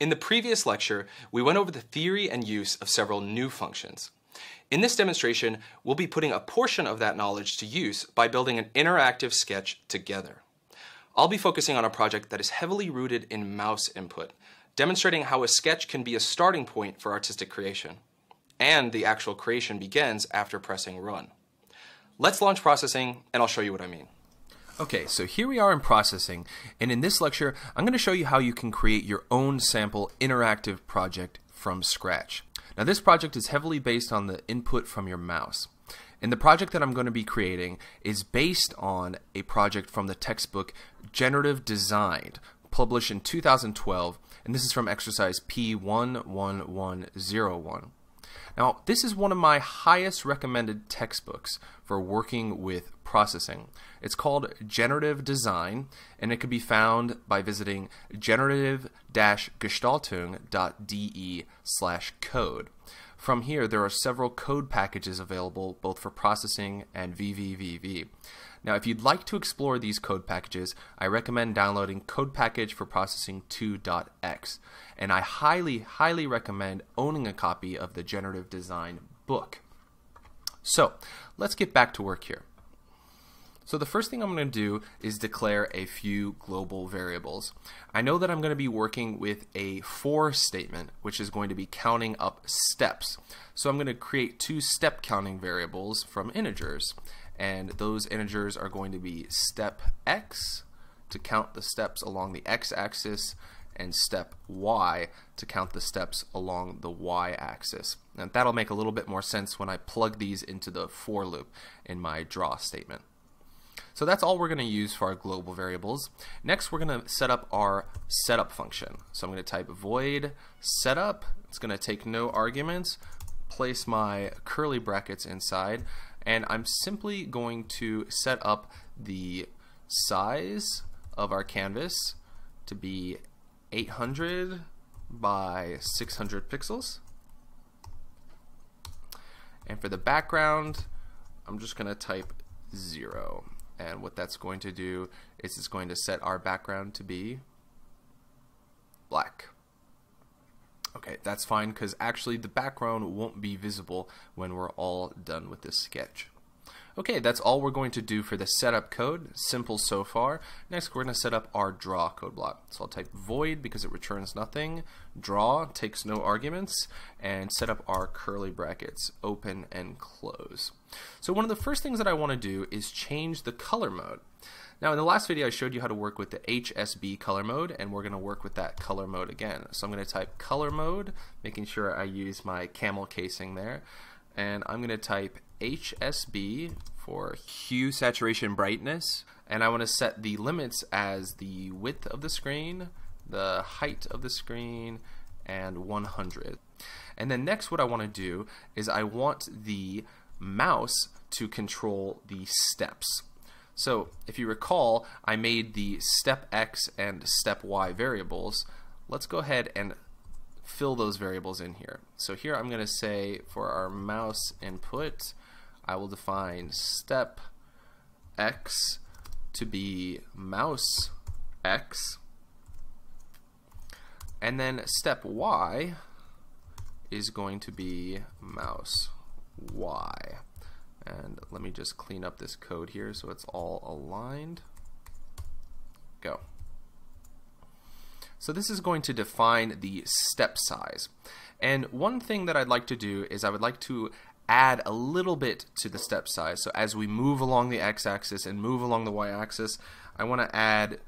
In the previous lecture, we went over the theory and use of several new functions. In this demonstration, we'll be putting a portion of that knowledge to use by building an interactive sketch together. I'll be focusing on a project that is heavily rooted in mouse input, demonstrating how a sketch can be a starting point for artistic creation. And the actual creation begins after pressing run. Let's launch processing and I'll show you what I mean. Okay, so here we are in processing, and in this lecture, I'm going to show you how you can create your own sample interactive project from scratch. Now this project is heavily based on the input from your mouse. And the project that I'm going to be creating is based on a project from the textbook Generative Design, published in 2012, and this is from exercise P11101. Now, this is one of my highest recommended textbooks for working with processing. It's called Generative Design, and it can be found by visiting generative-gestaltung.de slash code. From here, there are several code packages available both for processing and VVVV. Now, if you'd like to explore these code packages, I recommend downloading Code Package for Processing 2.x, and I highly, highly recommend owning a copy of the Generative Design book. So, let's get back to work here. So the first thing I'm going to do is declare a few global variables. I know that I'm going to be working with a for statement, which is going to be counting up steps. So I'm going to create two step counting variables from integers. And those integers are going to be step x to count the steps along the x-axis and step y to count the steps along the y-axis. And that'll make a little bit more sense when I plug these into the for loop in my draw statement. So that's all we're going to use for our global variables. Next, we're going to set up our setup function. So I'm going to type void setup. It's going to take no arguments, place my curly brackets inside, and I'm simply going to set up the size of our canvas to be 800 by 600 pixels. And for the background, I'm just going to type 0 and what that's going to do is it's going to set our background to be black. Okay, that's fine because actually the background won't be visible when we're all done with this sketch. Okay, that's all we're going to do for the setup code. Simple so far. Next, we're going to set up our draw code block. So I'll type void because it returns nothing. Draw takes no arguments. And set up our curly brackets, open and close. So one of the first things that I want to do is change the color mode. Now in the last video I showed you how to work with the HSB color mode and we're going to work with that color mode again. So I'm going to type color mode, making sure I use my camel casing there and I'm going to type HSB for hue, saturation, brightness, and I want to set the limits as the width of the screen, the height of the screen, and 100. And then next what I want to do is I want the mouse to control the steps. So if you recall, I made the step x and step y variables. Let's go ahead and fill those variables in here. So here I'm going to say for our mouse input, I will define step x to be mouse x, and then step y is going to be mouse y. And let me just clean up this code here so it's all aligned. Go. So this is going to define the step size. And one thing that I'd like to do is I would like to add a little bit to the step size. So as we move along the x-axis and move along the y-axis, I want to add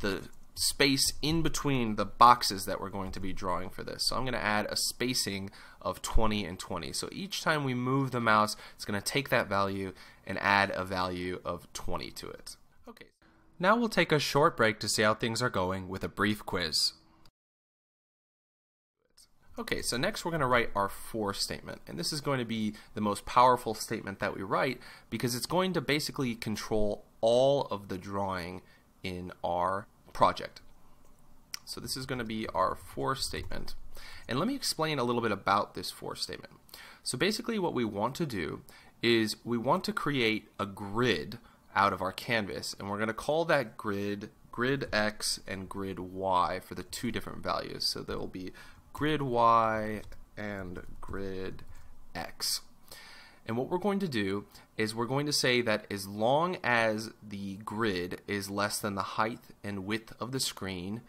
the space in between the boxes that we're going to be drawing for this. So I'm going to add a spacing of 20 and 20. So each time we move the mouse, it's going to take that value and add a value of 20 to it. Okay. Now we'll take a short break to see how things are going with a brief quiz. Okay, so next we're going to write our for statement. And this is going to be the most powerful statement that we write because it's going to basically control all of the drawing in our project. So this is going to be our for statement. And let me explain a little bit about this for statement. So basically what we want to do is we want to create a grid out of our canvas and we're going to call that grid grid X and grid Y for the two different values. So there will be grid Y and grid X. And what we're going to do is we're going to say that as long as the grid is less than the height and width of the screen,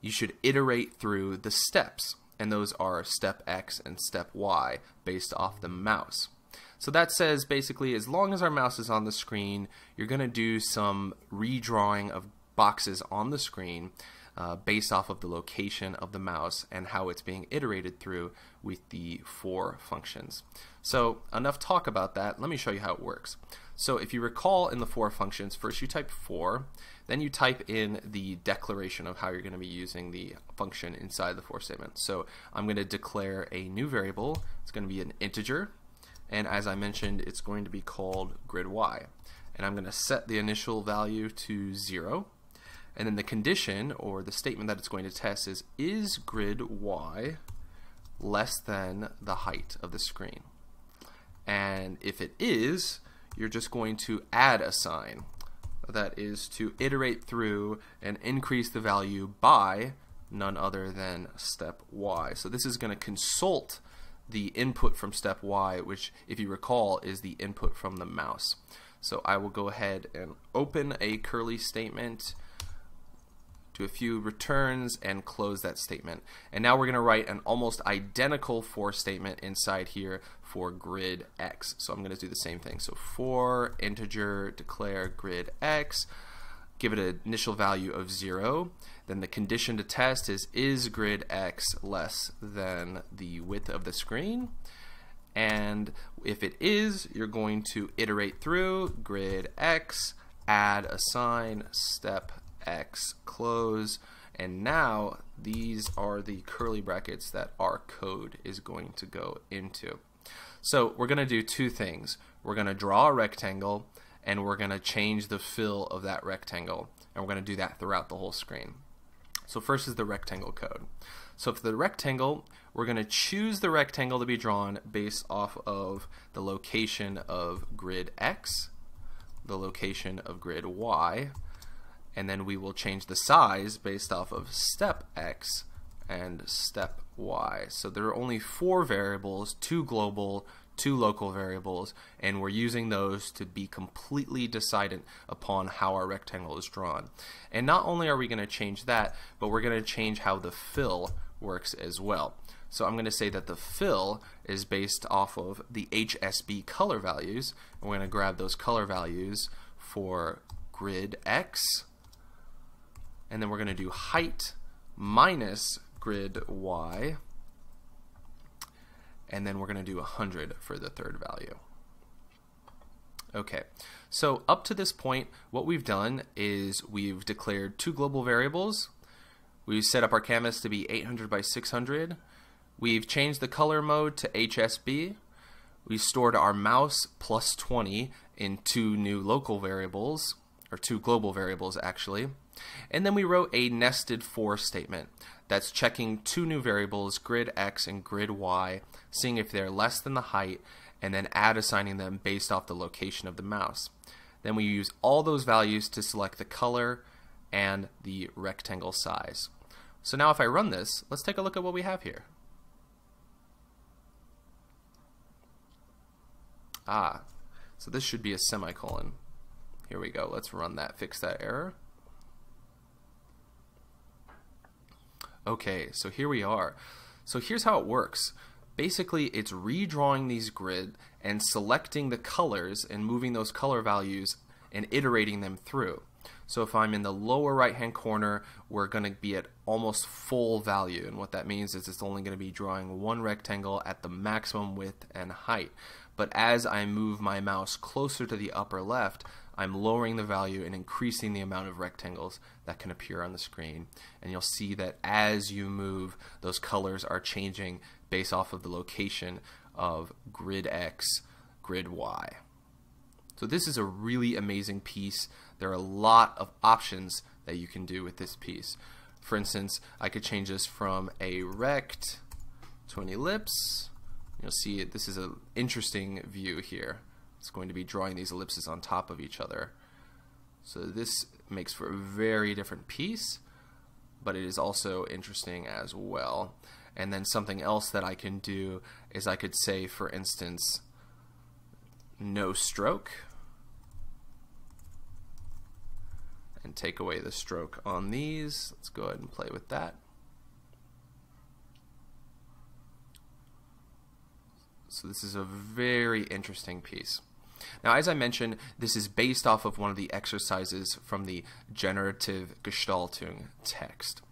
you should iterate through the steps. And those are step X and step Y based off the mouse. So that says basically as long as our mouse is on the screen, you're going to do some redrawing of boxes on the screen uh, based off of the location of the mouse and how it's being iterated through with the for functions. So enough talk about that. Let me show you how it works. So if you recall in the for functions, first you type for, then you type in the declaration of how you're going to be using the function inside the for statement. So I'm going to declare a new variable. It's going to be an integer. And as I mentioned, it's going to be called grid y. And I'm going to set the initial value to 0 and then the condition or the statement that it's going to test is is grid y less than the height of the screen? And if it is, you're just going to add a sign. That is to iterate through and increase the value by none other than step y. So this is going to consult the input from step y, which if you recall is the input from the mouse. So I will go ahead and open a curly statement do a few returns and close that statement. And now we're going to write an almost identical for statement inside here for grid x. So I'm going to do the same thing. So for integer declare grid x, give it an initial value of 0. Then the condition to test is is grid x less than the width of the screen? And if it is, you're going to iterate through grid x, add a sign, step x close and now these are the curly brackets that our code is going to go into. So we're going to do two things. We're going to draw a rectangle and we're going to change the fill of that rectangle and we're going to do that throughout the whole screen. So first is the rectangle code. So for the rectangle, we're going to choose the rectangle to be drawn based off of the location of grid X, the location of grid Y, and then we will change the size based off of step x and step y. So there are only four variables, two global, two local variables, and we're using those to be completely decident upon how our rectangle is drawn. And not only are we going to change that, but we're going to change how the fill works as well. So I'm going to say that the fill is based off of the HSB color values, and we're going to grab those color values for grid X, and then we're going to do height minus grid y and then we're going to do 100 for the third value. Okay, so up to this point, what we've done is we've declared two global variables. We've set up our canvas to be 800 by 600. We've changed the color mode to HSB. We stored our mouse plus 20 in two new local variables, or two global variables actually. And then we wrote a nested for statement that's checking two new variables, grid x and grid y, seeing if they're less than the height, and then add assigning them based off the location of the mouse. Then we use all those values to select the color and the rectangle size. So now if I run this, let's take a look at what we have here. Ah, so this should be a semicolon. Here we go. Let's run that, fix that error. Okay, so here we are. So here's how it works. Basically, it's redrawing these grid and selecting the colors and moving those color values and iterating them through. So if I'm in the lower right hand corner, we're going to be at almost full value. And what that means is it's only going to be drawing one rectangle at the maximum width and height. But as I move my mouse closer to the upper left, I'm lowering the value and increasing the amount of rectangles that can appear on the screen. And you'll see that as you move, those colors are changing based off of the location of grid X, grid Y. So this is a really amazing piece. There are a lot of options that you can do with this piece. For instance, I could change this from a rect to an ellipse. You'll see it, this is an interesting view here. It's going to be drawing these ellipses on top of each other. So this makes for a very different piece, but it is also interesting as well. And then something else that I can do is I could say, for instance, no stroke and take away the stroke on these. Let's go ahead and play with that. So this is a very interesting piece. Now, as I mentioned, this is based off of one of the exercises from the generative Gestaltung text.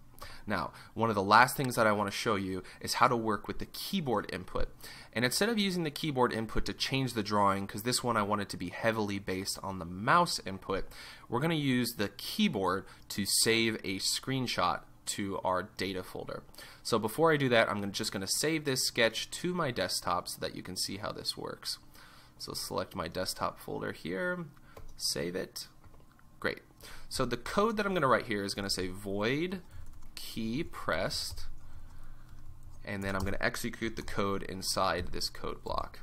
Now, one of the last things that I want to show you is how to work with the keyboard input. And instead of using the keyboard input to change the drawing, because this one I want it to be heavily based on the mouse input, we're going to use the keyboard to save a screenshot to our data folder. So before I do that, I'm just going to save this sketch to my desktop so that you can see how this works. So select my desktop folder here, save it. Great. So the code that I'm going to write here is going to say void key pressed, and then I'm going to execute the code inside this code block.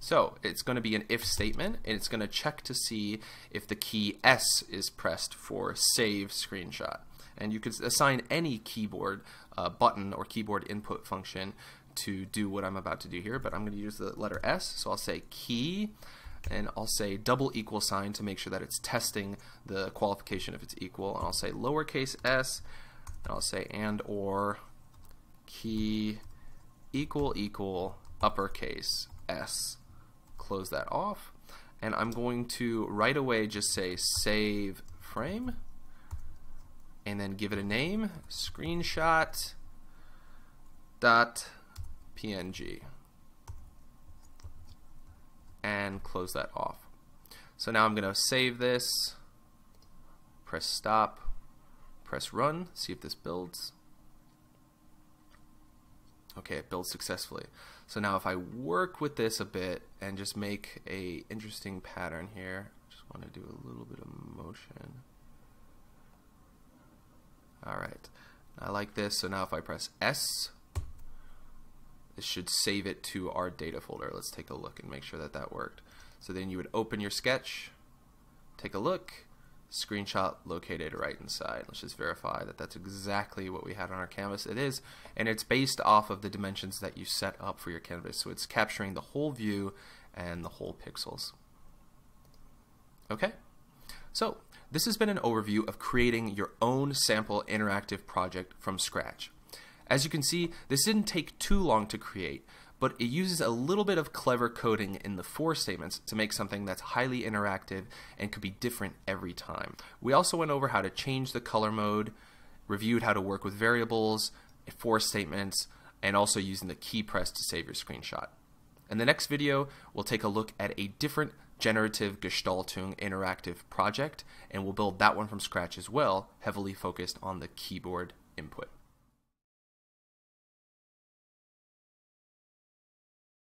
So it's going to be an if statement, and it's going to check to see if the key S is pressed for save screenshot. And you could assign any keyboard uh, button or keyboard input function to do what I'm about to do here, but I'm going to use the letter S. So I'll say key, and I'll say double equal sign to make sure that it's testing the qualification if it's equal. And I'll say lowercase s, and I'll say and or key equal equal uppercase s. Close that off. And I'm going to right away just say save frame and then give it a name, screenshot dot PNG and close that off. So now I'm going to save this, press stop, press run, see if this builds. Okay, it builds successfully. So now if I work with this a bit and just make a interesting pattern here, just want to do a little bit of motion. Alright, I like this, so now if I press S, this should save it to our data folder. Let's take a look and make sure that that worked. So then you would open your sketch, take a look, screenshot located right inside. Let's just verify that that's exactly what we had on our canvas. It is, and it's based off of the dimensions that you set up for your canvas. So it's capturing the whole view and the whole pixels. Okay, so this has been an overview of creating your own sample interactive project from scratch. As you can see, this didn't take too long to create, but it uses a little bit of clever coding in the for statements to make something that's highly interactive and could be different every time. We also went over how to change the color mode, reviewed how to work with variables, for statements, and also using the key press to save your screenshot. In the next video, we'll take a look at a different generative Gestaltung interactive project, and we'll build that one from scratch as well, heavily focused on the keyboard input.